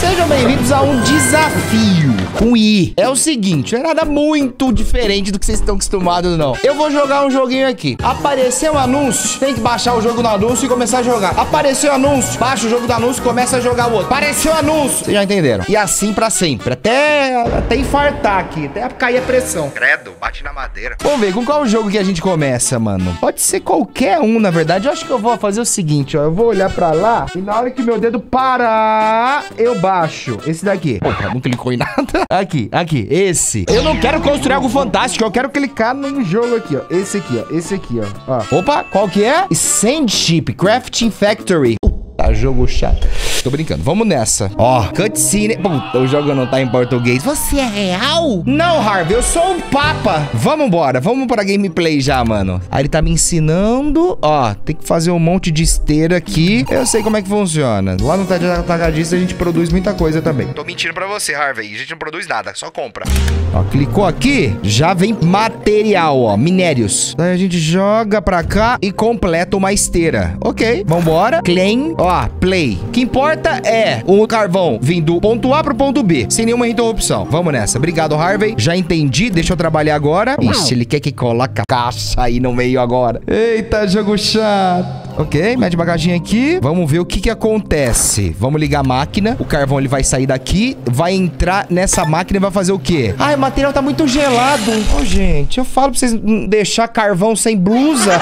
Sejam bem-vindos a um desafio com I. É o seguinte, não é nada muito diferente do que vocês estão acostumados, não. Eu vou jogar um joguinho aqui. Apareceu um anúncio, tem que baixar o jogo no anúncio e começar a jogar. Apareceu anúncio, baixa o jogo do anúncio e começa a jogar o outro. Apareceu anúncio. Vocês já entenderam? E assim pra sempre. Até, até infartar aqui, até cair a pressão. Credo, bate na madeira. Vamos ver, com qual jogo que a gente começa, mano? Pode ser qualquer um, na verdade. Eu acho que eu vou fazer o seguinte, ó. Eu vou olhar pra lá e na hora que meu dedo parar, eu baixo. Esse daqui. Pô, não clicou em nada. Aqui, aqui, esse. Eu não quero construir algo fantástico, eu quero clicar num jogo aqui, ó. Esse aqui, ó. Esse aqui, ó. ó. Opa, qual que é? Sandship Crafting Factory. Tá, jogo chato. Tô brincando. Vamos nessa. Ó, cutscene. Puta, o jogo não tá em português. Você é real? Não, Harvey, eu sou um papa. Vamos embora. Vamos pra gameplay já, mano. Aí ele tá me ensinando. Ó, tem que fazer um monte de esteira aqui. Eu sei como é que funciona. Lá no Atacadista a gente produz muita coisa também. Tô mentindo pra você, Harvey. A gente não produz nada, só compra. Ó, clicou aqui, já vem material, ó, minérios. Daí a gente joga pra cá e completa uma esteira. Ok, vambora. Claim, ó, play. O que importa é o carvão vindo do ponto A pro ponto B, sem nenhuma interrupção. Vamos nessa. Obrigado, Harvey. Já entendi, deixa eu trabalhar agora. Ixi, ele quer que coloque a caixa aí no meio agora. Eita, jogo chato. Ok, mete bagagem aqui. Vamos ver o que que acontece. Vamos ligar a máquina. O carvão ele vai sair daqui, vai entrar nessa máquina e vai fazer o quê? Ai, o material tá muito gelado. Ô, oh, gente, eu falo pra vocês deixar carvão sem blusa.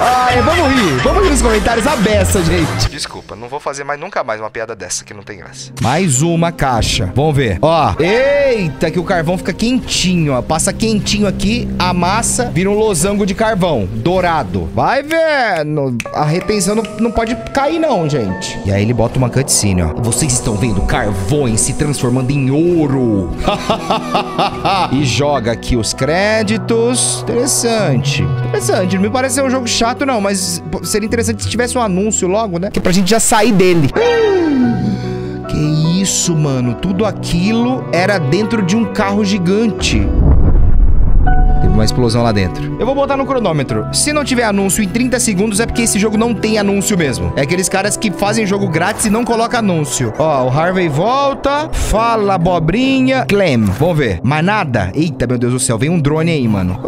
Ai, vamos rir. Vamos rir nos comentários a beça, gente. Desculpa, não vou fazer mais nunca mais uma piada dessa que não tem graça. Mais uma caixa. Vamos ver. Ó, eita, que o carvão fica quentinho, ó. Passa quentinho aqui, a massa vira um losango de carvão, dourado. Vai vendo. A retenção não, não pode cair não, gente. E aí ele bota uma cutscene, ó. Vocês estão vendo carvões se transformando em ouro. e joga aqui os créditos. Interessante. Interessante. Me parece ser um jogo chato, não, mas seria interessante se tivesse um anúncio logo, né? Que é pra gente já sair dele. Que isso, mano? Tudo aquilo era dentro de um carro gigante uma explosão lá dentro. Eu vou botar no cronômetro. Se não tiver anúncio em 30 segundos, é porque esse jogo não tem anúncio mesmo. É aqueles caras que fazem jogo grátis e não colocam anúncio. Ó, o Harvey volta, fala abobrinha, Clem. Vamos ver. Mais nada? Eita, meu Deus do céu, vem um drone aí, mano.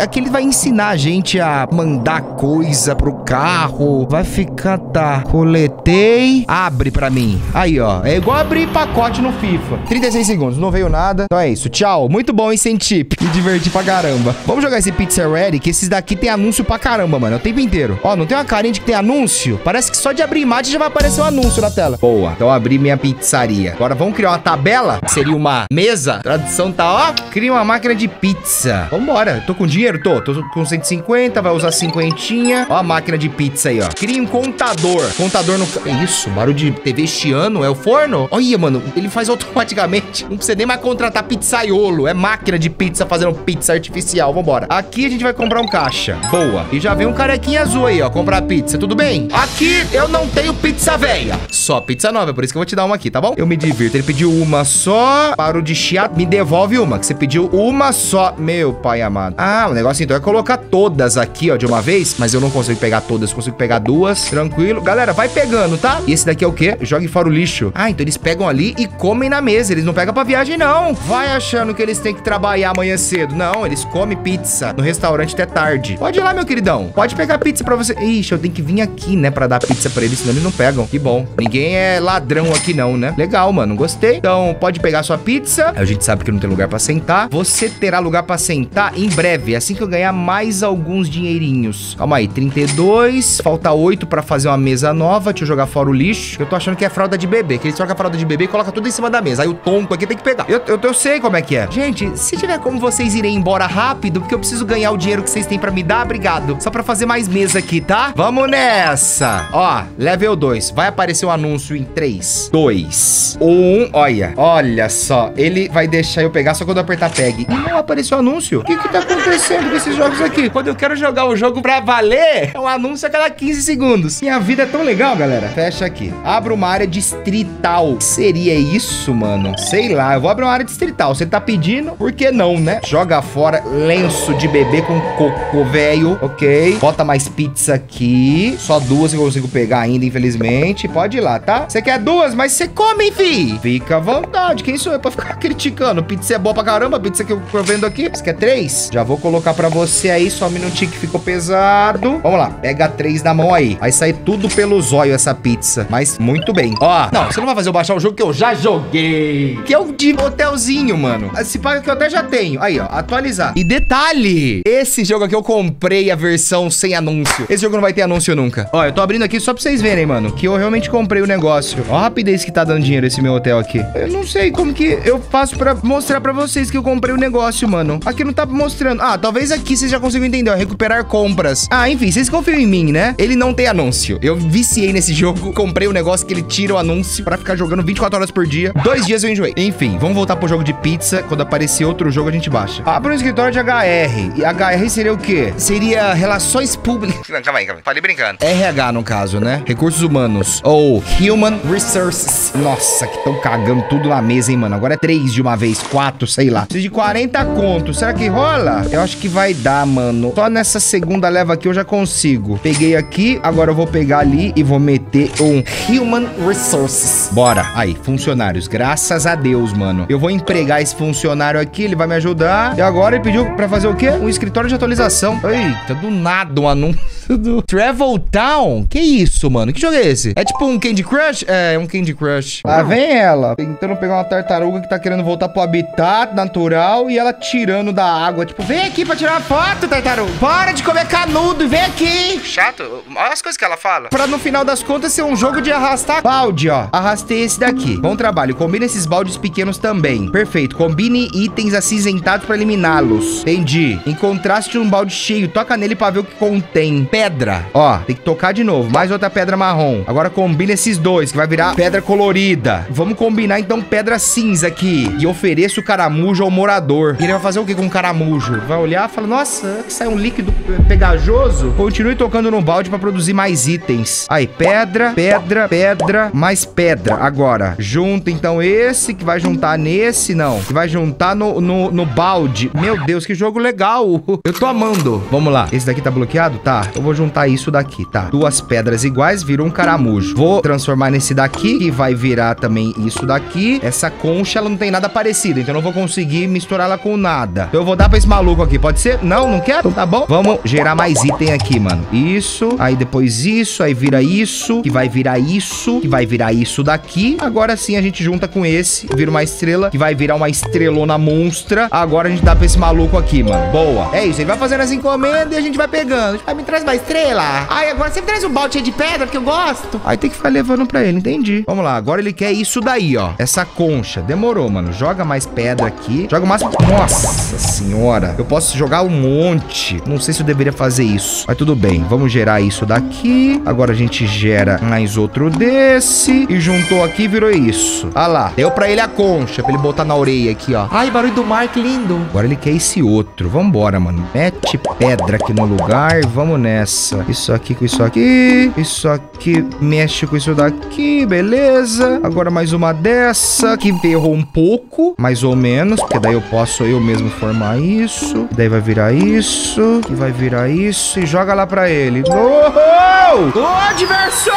Aqui ele vai ensinar a gente a mandar coisa pro carro. Vai ficar, tá. Coletei. Abre pra mim. Aí, ó. É igual abrir pacote no FIFA. 36 segundos, não veio nada. Então é isso. Tchau. Muito bom, hein, Sentip. Me diverti pra caramba caramba. Vamos jogar esse Pizza Ready, que esses daqui tem anúncio pra caramba, mano. É o tempo inteiro. Ó, não tem uma carinha de que tem anúncio? Parece que só de abrir imagem já vai aparecer um anúncio na tela. Boa. Então abri minha pizzaria. Agora vamos criar uma tabela, que seria uma mesa. A tradução tá, ó, cria uma máquina de pizza. Vambora. Tô com dinheiro? Tô. Tô com 150, vai usar cinquentinha. Ó a máquina de pizza aí, ó. Cria um contador. Contador no... Isso, barulho de TV chiano. É o forno? Olha, mano, ele faz automaticamente. Não precisa nem mais contratar pizzaiolo. É máquina de pizza fazendo pizza artificial especial, vambora. Aqui a gente vai comprar um caixa. Boa. E já vem um carequinha azul aí, ó, comprar pizza, tudo bem? Aqui eu não tenho pizza velha. Só pizza nova, é por isso que eu vou te dar uma aqui, tá bom? Eu me divirto. Ele pediu uma só, parou de chiar, me devolve uma, que você pediu uma só. Meu pai amado. Ah, o negócio então é colocar todas aqui, ó, de uma vez, mas eu não consigo pegar todas, consigo pegar duas, tranquilo. Galera, vai pegando, tá? E esse daqui é o quê? Jogue fora o lixo. Ah, então eles pegam ali e comem na mesa, eles não pegam pra viagem, não. Vai achando que eles têm que trabalhar amanhã cedo. Não, eles comem come pizza no restaurante até tarde. Pode ir lá, meu queridão. Pode pegar pizza pra você. Ixi, eu tenho que vir aqui, né, pra dar pizza pra eles, senão eles não pegam. Que bom. Ninguém é ladrão aqui não, né? Legal, mano. Gostei. Então, pode pegar sua pizza. A gente sabe que não tem lugar pra sentar. Você terá lugar pra sentar em breve, assim que eu ganhar mais alguns dinheirinhos. Calma aí, 32. Falta 8 pra fazer uma mesa nova. Deixa eu jogar fora o lixo. Eu tô achando que é fralda de bebê, que eles trocam a fralda de bebê e colocam tudo em cima da mesa. Aí o tonto aqui tem que pegar. Eu, eu, eu sei como é que é. Gente, se tiver como vocês irem embora rápido, rápido, porque eu preciso ganhar o dinheiro que vocês têm pra me dar. Obrigado. Só pra fazer mais mesa aqui, tá? Vamos nessa. Ó, level 2. Vai aparecer o um anúncio em 3, 2, 1. Olha, olha só. Ele vai deixar eu pegar só quando eu apertar. E não apareceu o anúncio. O que que tá acontecendo com esses jogos aqui? Quando eu quero jogar o jogo pra valer, é um anúncio a cada 15 segundos. Minha vida é tão legal, galera. Fecha aqui. Abra uma área distrital. Seria isso, mano? Sei lá. Eu vou abrir uma área distrital. Você tá pedindo? Por que não, né? Joga fora lenço de bebê com cocô velho, ok? Bota mais pizza aqui. Só duas que eu consigo pegar ainda, infelizmente. Pode ir lá, tá? Você quer duas, mas você come, fi. Fica à vontade. Quem sou eu pra ficar criticando? Pizza é boa pra caramba, pizza que eu tô vendo aqui. Você quer três? Já vou colocar pra você aí, só um minutinho que ficou pesado. Vamos lá, pega três na mão aí. Vai sair tudo pelo zóio essa pizza. Mas muito bem. Ó, não, você não vai fazer eu baixar o jogo que eu já joguei. Que é o de hotelzinho, mano. Se paga que eu até já tenho. Aí, ó, atualizar. E detalhe, esse jogo aqui eu comprei a versão sem anúncio. Esse jogo não vai ter anúncio nunca. Ó, eu tô abrindo aqui só pra vocês verem, mano, que eu realmente comprei o negócio. Ó a rapidez que tá dando dinheiro esse meu hotel aqui. Eu não sei como que eu faço pra mostrar pra vocês que eu comprei o negócio, mano. Aqui não tá mostrando. Ah, talvez aqui vocês já consigam entender, ó, recuperar compras. Ah, enfim, vocês confiam em mim, né? Ele não tem anúncio. Eu viciei nesse jogo, comprei o um negócio que ele tira o anúncio pra ficar jogando 24 horas por dia. Dois dias eu enjoei. Enfim, vamos voltar pro jogo de pizza. Quando aparecer outro jogo, a gente baixa. Abre um escritório de HR. E HR seria o quê? Seria relações públicas. Não, calma aí, calma aí. Falei brincando. RH, no caso, né? Recursos humanos. Ou Human Resources. Nossa, que tão cagando tudo na mesa, hein, mano? Agora é três de uma vez, quatro, sei lá. Preciso de 40 contos. Será que rola? Eu acho que vai dar, mano. Só nessa segunda leva aqui eu já consigo. Peguei aqui, agora eu vou pegar ali e vou meter um Human Resources. Bora. Aí, funcionários. Graças a Deus, mano. Eu vou empregar esse funcionário aqui, ele vai me ajudar. E agora ele pediu pra fazer o quê? Um escritório de atualização. Eita, do nada um anúncio do Travel Town. Que isso, mano? Que jogo é esse? É tipo um Candy Crush? É, um Candy Crush. Lá vem ela, tentando pegar uma tartaruga que tá querendo voltar pro habitat natural e ela tirando da água. Tipo, vem aqui pra tirar uma foto, tartaruga. Para de comer canudo e vem aqui. Chato. Olha as coisas que ela fala. Pra no final das contas ser um jogo de arrastar balde, ó. Arrastei esse daqui. Bom trabalho. Combina esses baldes pequenos também. Perfeito. Combine itens acinzentados pra eliminá-los. Entendi. Em contraste um balde cheio, toca nele pra ver o que contém. Pedra. Ó, tem que tocar de novo. Mais outra pedra marrom. Agora combina esses dois, que vai virar pedra colorida. Vamos combinar, então, pedra cinza aqui. E ofereço o caramujo ao morador. E ele vai fazer o que com o caramujo? Vai olhar e falar, nossa, que sai um líquido pegajoso. Continue tocando no balde pra produzir mais itens. Aí, pedra, pedra, pedra, mais pedra. Agora, junta, então, esse que vai juntar nesse, não. Que vai juntar no, no, no balde. Meu Deus, que jogo legal. Eu tô amando. Vamos lá. Esse daqui tá bloqueado? Tá. Eu vou juntar isso daqui, tá? Duas pedras iguais viram um caramujo. Vou transformar nesse daqui, que vai virar também isso daqui. Essa concha, ela não tem nada parecido, então eu não vou conseguir misturar ela com nada. Então eu vou dar pra esse maluco aqui, pode ser? Não, não quero? Tá bom? Vamos gerar mais item aqui, mano. Isso, aí depois isso, aí vira isso, que vai virar isso, que vai virar isso daqui. Agora sim a gente junta com esse, vira uma estrela, que vai virar uma estrelona monstra. Agora a gente dá pra esse maluco aqui, mano. Boa. É isso, ele vai fazendo as encomendas e a gente vai pegando. Vai me traz mais estrela. Ai, agora você me traz um balde cheio de pedra, que eu gosto. Aí tem que ficar levando pra ele, entendi. Vamos lá, agora ele quer isso daí, ó. Essa concha. Demorou, mano. Joga mais pedra aqui. Joga mais... Nossa senhora. Eu posso jogar um monte. Não sei se eu deveria fazer isso. Mas tudo bem. Vamos gerar isso daqui. Agora a gente gera mais outro desse. E juntou aqui e virou isso. Ah lá. Deu pra ele a concha, pra ele botar na orelha aqui, ó. Ai, barulho do mar, que lindo. Agora ele quer esse outro. Vambora, mano. Mete pedra aqui no lugar. Vamos nessa. Isso aqui com isso aqui. Isso aqui mexe com isso daqui. Beleza. Agora mais uma dessa. Que errou um pouco. Mais ou menos. Porque daí eu posso eu mesmo formar isso. Daí vai virar isso. Que vai virar isso. E joga lá pra ele. Oh! Oh, diversão!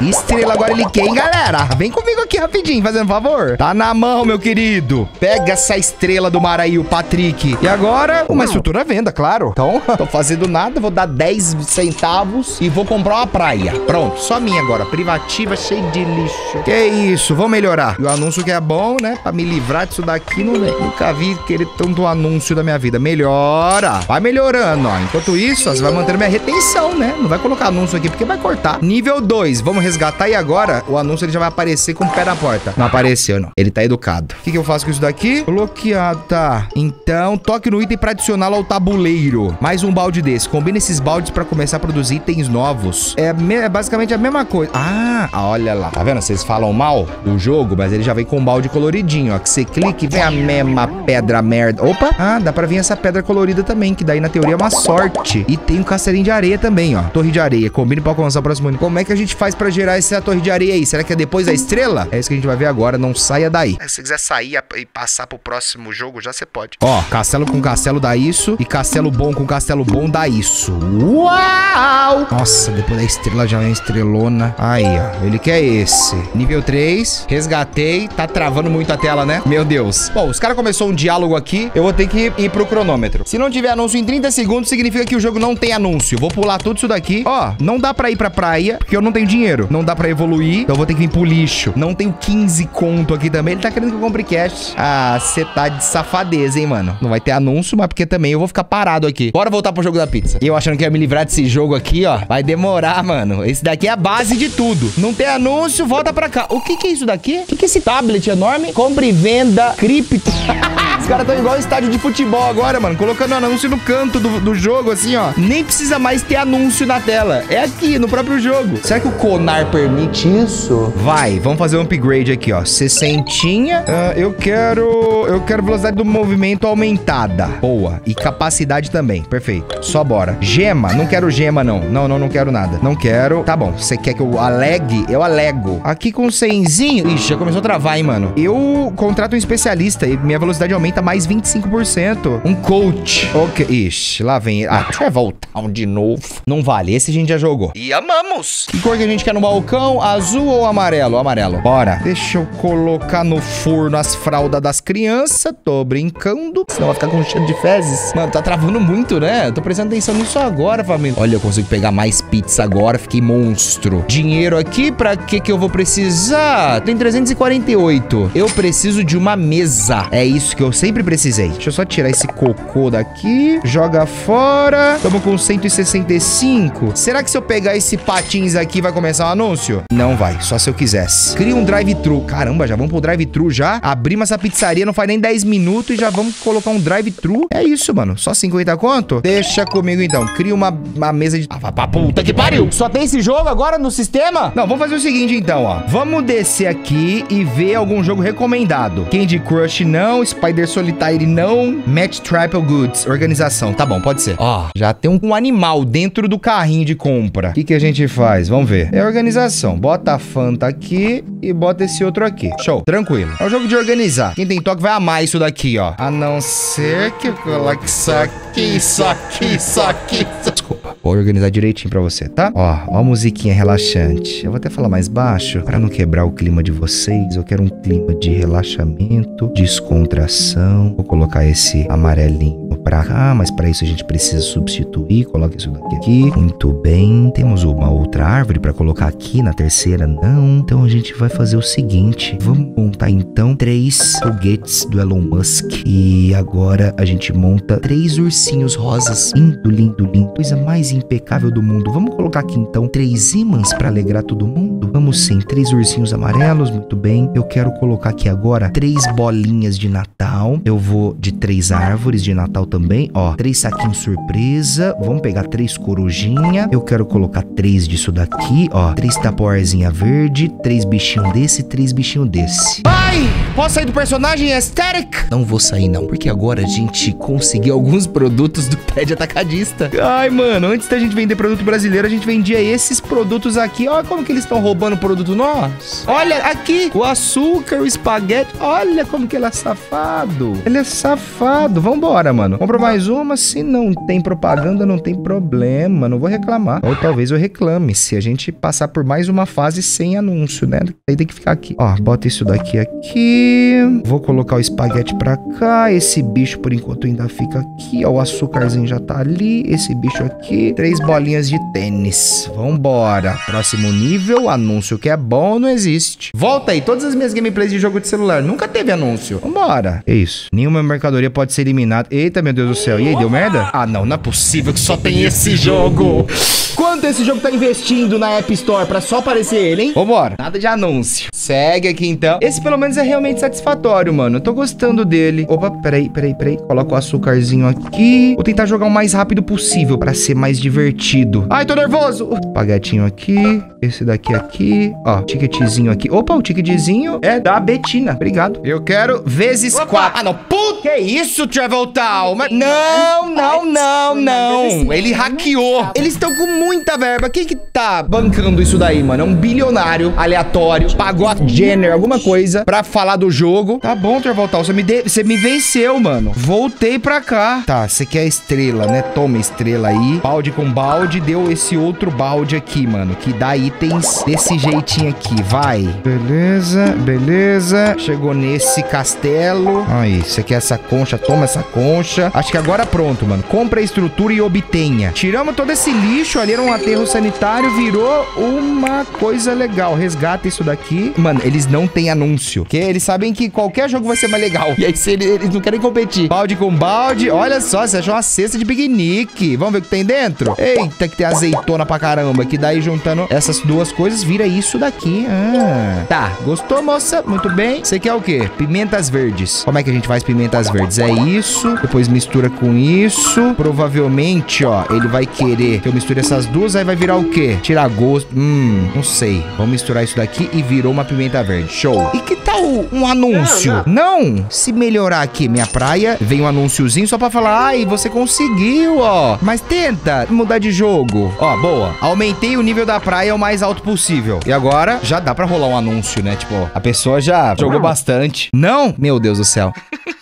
Estrela agora ele hein, galera? Vem comigo aqui rapidinho, fazendo favor. Tá na mão, meu querido. Pega essa estrela do mar aí, o Patrick. E agora, uma estrutura à venda, claro. Então, tô fazendo nada, vou dar 10 centavos e vou comprar uma praia. Pronto, só minha agora. Privativa, cheia de lixo. Que isso, vou melhorar. E o anúncio que é bom, né? Pra me livrar disso daqui, não, nunca vi querer tanto anúncio da minha vida. Melhora. Vai melhorando, ó. Enquanto isso, você vai manter minha retenção, né? Não vai colocar anúncio aqui porque vai cortar. Nível 2, vamos resgatar e agora o anúncio ele já vai aparecer com o pé na porta. Não apareceu, não. Ele tá educado. O que, que eu faço com isso daqui? Bloqueado, tá. Então, toque no item pra adicioná-lo ao tabuleiro. Mais um balde desse. Combina esses baldes pra começar a produzir itens novos. É, é, basicamente a mesma coisa. Ah, olha lá. Tá vendo? Vocês falam mal do jogo, mas ele já vem com um balde coloridinho, ó. Que você clica e vem a mesma pedra merda. Opa! Ah, dá pra vir essa pedra colorida também, que daí na teoria é uma sorte. E tem um castelinho de areia também, ó. Torre de areia. Combine pra alcançar o próximo. Como é que a gente faz pra gerar essa torre de areia aí? Será que é depois da estrela? É isso que a gente vai ver agora, não saia daí. É, se você quiser sair e passar pro próximo jogo, já você pode. Ó, castelo com castelo dá isso, e castelo bom com castelo bom dá isso. Uau! Nossa, depois da estrela já a estrelona. Aí, ó, ele quer esse. Nível 3, resgatei, tá travando muito a tela, né? Meu Deus. Bom, os caras começou um diálogo aqui, eu vou ter que ir pro cronômetro. Se não tiver anúncio em 30 segundos, significa que o jogo não tem anúncio. Vou pular tudo isso daqui. Ó, não dá pra ir pra praia, porque eu não tenho dinheiro. Não dá pra evoluir, então eu vou ter que vir pro lixo. Não tenho 15 conto aqui também. Ele tá querendo que eu compre cash. Ah, você tá de safadeza, hein, mano? Não vai ter anúncio, mas porque também eu vou ficar parado aqui. Bora voltar pro jogo da pizza. E eu achando que ia me livrar desse jogo aqui, ó. Vai demorar, mano. Esse daqui é a base de tudo. Não tem anúncio, volta pra cá. O que que é isso daqui? O que que é esse tablet enorme? Compre e venda cripto. Os caras estão igual estádio de futebol agora, mano. Colocando anúncio no canto do, do jogo, assim, ó. Nem precisa mais ter anúncio na tela. É aqui, no próprio jogo. Será que o Conar permite isso? Vai, vamos fazer um upgrade aqui, ó. 60. Uh, eu quero... Eu quero velocidade do movimento aumentada. Boa. E capacidade também. Perfeito. Só bora. Gema. Não quero gema, não. Não, não, não quero nada. Não quero. Tá bom. Você quer que eu alegue? Eu alego. Aqui com o 100zinho... Ixi, já começou a travar, hein, mano. Eu contrato um especialista e minha velocidade aumenta mais 25%. Um coach. Ok. Ixi, lá vem. Ah, deixa eu voltar um de novo. Não vale. Esse a gente já jogou. E amamos. Que cor que a gente quer no balcão? Azul ou amarelo? Amarelo. Bora. Deixa eu colocar no forno as fraldas das crianças. Tô brincando. Senão vai ficar com cheiro de fezes. Mano, tá travando muito, né? tô prestando atenção nisso agora, família. Olha, eu consigo pegar mais pizza agora. Fiquei monstro. Dinheiro aqui, pra que que eu vou precisar? Tem 348. Eu preciso de uma mesa. É isso que eu sempre precisei. Deixa eu só tirar esse cocô daqui. Joga fora. Tamo com 165. Será que se eu pegar esse patins aqui vai começar o anúncio? Não vai, só se eu quisesse. Cria um drive-thru. Caramba, já vamos pro drive-thru já? Abrimos essa pizzaria, não faz nem 10 minutos e já vamos colocar um drive-thru. É isso, mano. Só 50 conto? Deixa comigo então. Cria uma, uma mesa de... Ah, pra puta que pariu! Só tem esse jogo agora no sistema? Não, vamos fazer o seguinte então, ó. Vamos descer aqui e ver algum jogo recomendado. Candy Crush não, Spider Solitaire não, Match Triple Goods, organização. Tá bom, pode ser. Ó, já tem um, um animal dentro do carrinho de compra. O que, que a gente faz? Vamos ver. É organização. Bota a Fanta aqui e bota esse outro aqui. Show. Tranquilo. É um jogo de organizar. Quem tem toque vai amar isso daqui, ó. A não ser que eu coloque isso aqui, isso aqui, isso aqui. Desculpa. Vou organizar direitinho pra você, tá? Ó, ó a musiquinha relaxante. Eu vou até falar mais baixo para não quebrar o clima de vocês. Eu quero um clima de relaxamento, descontração. Vou colocar esse amarelinho pra cá, mas para isso a gente precisa substituir. Coloca isso daqui aqui. Muito bem. Temos uma outra árvore para colocar aqui na terceira, não. Então a gente vai fazer o seguinte. Vamos montar então três foguetes do Elon Musk. E agora a gente monta três ursinhos rosas. Lindo, lindo, lindo. Coisa mais impecável do mundo. Vamos colocar aqui então três ímãs para alegrar todo mundo? Vamos sim. Três ursinhos amarelos. Muito bem. Eu quero colocar aqui agora três bolinhas de Natal. Eu vou de três árvores de Natal também. Ó, três saquinhos surpresa. Vamos pegar três corujinha. Eu quero colocar três disso daqui. Ó, três tapoarzinha verde. Três bichinhos desse. Três bichinhos desse. Pai! Posso sair do personagem aesthetic? Não vou sair não, porque agora a gente conseguiu alguns produtos do prédio atacadista. Ai, mano, antes da gente vender produto brasileiro, a gente vendia esses produtos aqui. Olha como que eles estão roubando produto nosso. Olha aqui, o açúcar, o espaguete. Olha como que ele é safado. Ele é safado. Vambora, mano. Compra mais uma. Se não tem propaganda, não tem problema. Não vou reclamar. Ou talvez eu reclame se a gente passar por mais uma fase sem anúncio, né? Aí tem que ficar aqui. Ó, bota isso daqui aqui. Vou colocar o espaguete pra cá. Esse bicho, por enquanto, ainda fica aqui. Ó, o açúcarzinho já tá ali. Esse bicho aqui. Três bolinhas de tênis. Vambora. Próximo nível. Anúncio que é bom não existe. Volta aí. Todas as minhas gameplays de jogo de celular. Nunca teve anúncio. Vambora. É isso. Nenhuma mercadoria pode ser eliminada. Eita, meu Deus do céu. E aí, deu merda? Ah, não. Não é possível que só tem esse jogo. Quanto esse jogo tá investindo na App Store pra só aparecer ele, hein? Vambora. Nada de anúncio. Segue aqui então. Esse pelo menos é realmente satisfatório, mano. Eu tô gostando dele. Opa, peraí, peraí, peraí. Coloca o açúcarzinho aqui. Vou tentar jogar o mais rápido possível pra ser mais divertido. Ai, tô nervoso. Paguetinho aqui. Esse daqui aqui. Ó, ticketzinho aqui. Opa, o ticketzinho é da Betina. Obrigado. Eu quero vezes quatro. Ah, não. Puta, que isso, Travel Town? Mas... Não, não, não, não. Ele hackeou. Eles estão com muita verba. Quem que tá bancando isso daí, mano? É um bilionário aleatório. Pagou a Jenner, alguma coisa, pra falar do jogo. Tá bom, Town. Você me, de... você me venceu, mano. Voltei pra cá. Tá, você quer estrela, né? Toma estrela aí. Balde com balde. Deu esse outro balde aqui, mano. Que dá itens desse jeitinho aqui. Vai. Beleza, beleza. Chegou nesse castelo. Aí, você quer essa concha? Toma essa concha. Acho que agora pronto, mano. Compra a estrutura e obtenha. Tiramos todo esse lixo ali, era um aterro sanitário, virou uma coisa legal. Resgata isso daqui. Mano, eles não têm anúncio, que eles sabem que qualquer jogo vai ser mais legal. E aí, eles, eles não querem competir. Balde com balde. Olha só, você achou uma cesta de piquenique. Vamos ver o que tem dentro? Eita, que tem azeitona pra caramba. Que daí, juntando essas duas coisas, vira isso daqui. Ah. Tá, gostou, moça? Muito bem. Você quer o quê? Pimentas verdes. Como é que a gente faz pimentas verdes? É isso. Depois mistura com isso. Provavelmente, ó, ele vai querer que eu misture essas duas. Aí vai virar o quê? Tirar gosto. Hum, não sei. Vamos misturar isso daqui e virou uma pimenta verde. Show. E que tal um anúncio? Não, não. Se melhorar aqui minha praia, vem um anúnciozinho só pra falar, ai, você conseguiu, ó. Mas tenta mudar de jogo. Ó, boa. Aumentei o nível da praia o mais alto possível. E agora já dá pra rolar um anúncio, né? Tipo, a pessoa já jogou bastante. Não? Meu Deus do céu.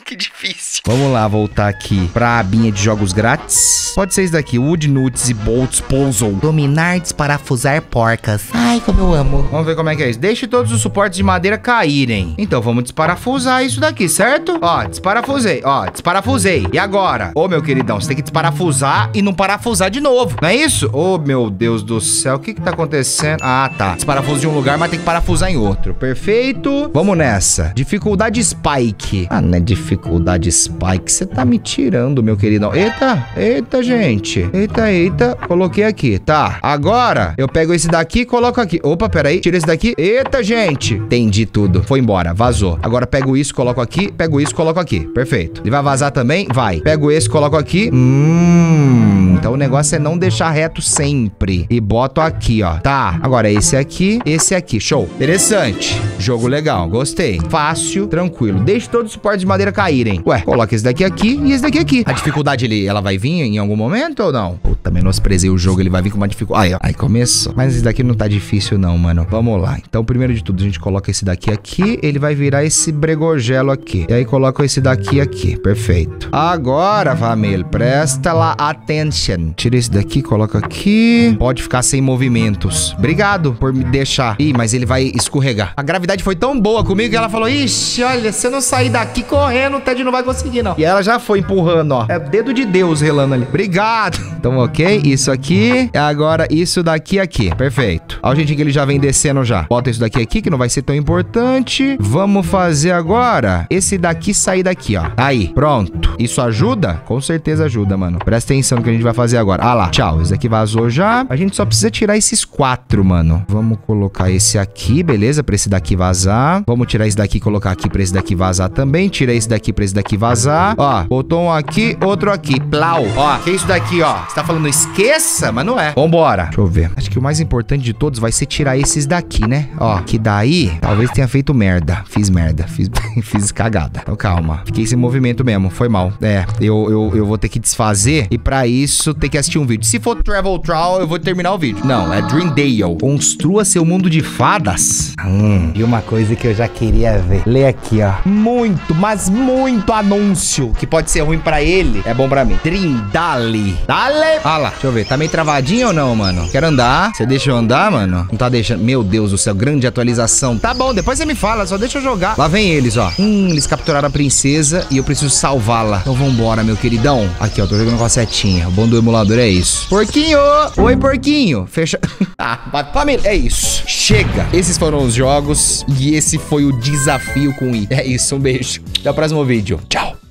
que difícil. Vamos lá, voltar aqui pra abinha de jogos grátis. Pode ser isso daqui, Wood Nuts e Bolts Puzzle. Dominar, desparafusar porcas. Ai, como eu amo. Vamos ver como é que é isso. Deixe todos os suportes de madeira caírem. Então, vamos desparafusar isso daqui, certo? Ó, desparafusei. Ó, desparafusei. E agora? Ô, meu queridão, você tem que desparafusar e não parafusar de novo. Não é isso? Ô, meu Deus do céu, o que que tá acontecendo? Ah, tá. Desparafusa de um lugar, mas tem que parafusar em outro. Perfeito. Vamos nessa. Dificuldade Spike. Ah, não é dificuldade Spike. Você tá me tirando, meu queridão. Eita, eita, gente. Eita, eita. Coloquei aqui. Tá. Agora, eu pego esse daqui e coloco aqui. Opa, peraí. Tira esse daqui. Eita, gente. Entendi tudo. Foi embora. Vazou. Agora pego isso, coloco aqui. Pego isso, coloco aqui. Perfeito. Ele vai vazar também? Vai. Pego esse, coloco aqui. Hum. Então o negócio é não deixar reto sempre. E boto aqui, ó. Tá. Agora esse aqui, esse aqui. Show. Interessante. Jogo legal. Gostei. Fácil, tranquilo. Deixe todos os suportes de madeira caírem. Ué, coloca esse daqui aqui e esse daqui aqui. A dificuldade, ele, ela vai vir em algum momento ou não? Puta, menosprezei o jogo. Ele vai vir com uma dificuldade. Aí, ó. Aí começou. Mas esse daqui não tá difícil não, mano. Vamos lá. Então, primeiro de tudo, a gente coloca esse daqui aqui. Ele vai virar esse bregogelo aqui. E aí coloca esse daqui aqui. Perfeito. Agora, família, presta lá attention. Tira esse daqui, coloca aqui. Pode ficar sem movimentos. Obrigado por me deixar. Ih, mas ele vai escorregar. A gravidade foi tão boa comigo que ela falou, ixi, olha, se eu não sair daqui correndo, o Ted não vai conseguir, não. E ela já foi empurrando, ó. É dedo de Deus relando ali. Obrigado. Então, ok. Isso aqui. E agora isso daqui aqui. Perfeito. O jeitinho que ele já vem descendo já. Bota isso daqui aqui, que não vai ser tão importante. Vamos fazer agora esse daqui sair daqui, ó. Aí, pronto. Isso ajuda? Com certeza ajuda, mano. Presta atenção no que a gente vai fazer agora. Ah lá. Tchau. Esse aqui vazou já. A gente só precisa tirar esses quatro, mano. Vamos colocar esse aqui, beleza? Pra esse daqui vazar. Vamos tirar esse daqui e colocar aqui pra esse daqui vazar também. Tira esse daqui pra esse daqui vazar. Ó, botou um aqui, outro aqui. Plau. Ó, que é isso daqui, ó. Você tá falando esqueça, mas não é. Vambora. Deixa eu ver. Acho que o mais importante de todos vai ser tirar esses daqui, né? Ó, que daí talvez tenha feito merda. Fiz merda. Fiz, fiz cagada. Então calma. Fiquei sem movimento mesmo. Foi mal. É, eu, eu, eu vou ter que desfazer e pra isso ter que assistir um vídeo. Se for Travel Trial, eu vou terminar o vídeo. Não, é Dreamdale. Construa seu mundo de fadas. Hum, e uma coisa que eu já queria ver. Lê aqui, ó. Muito, mas muito anúncio. Que pode ser ruim pra ele, é bom pra mim. Drindale. Dale. Ah lá, deixa eu ver. Tá meio travadinho ou não, mano? Quero andar. Você deixa eu andar, mano? Não tá deixando. Meu Deus do céu, grande atualização. Tá bom, depois você me fala, só deixa eu jogar. Lá vem eles, ó. Hum, eles capturaram a princesa e eu preciso salvá-la. Então vambora, meu queridão. Aqui, ó, tô jogando com a setinha. O bom do emulador é isso. Porquinho! Oi, porquinho. Fecha. ah, família, é isso. Chega. Esses foram os jogos e esse foi o desafio com I. É isso, um beijo. Até o próximo vídeo. Tchau!